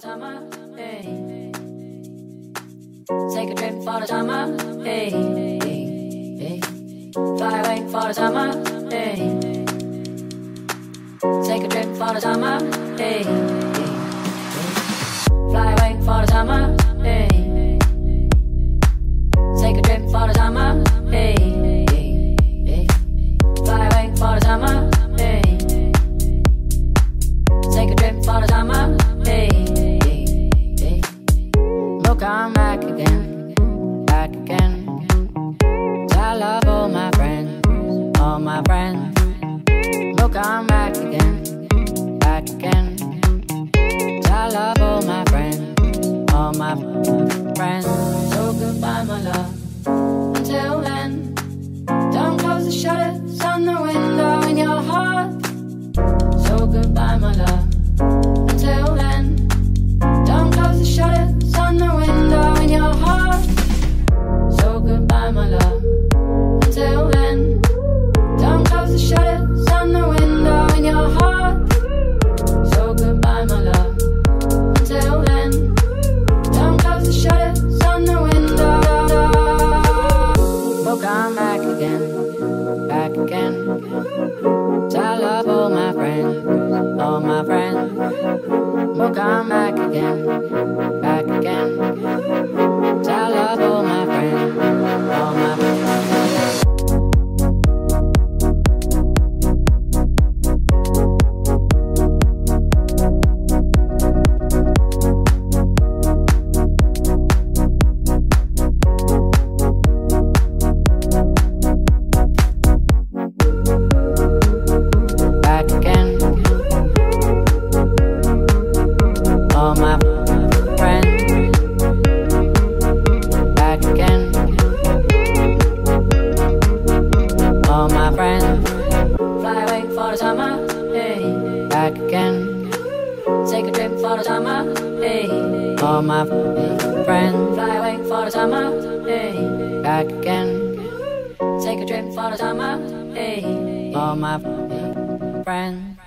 Take a trip for the summer, hey. hey. Fly away for the summer, hey. Take a trip for the summer, hey. Look, I'm back again, back again. I love all my friends, all my friends. Look, I'm back again, back again. I love all my friends, all my friends. Hey. Back again, take a trip for the summer, hey. All my friends, fly away for the summer, hey. Back again. Take a trip for the summer, hey. All my friends.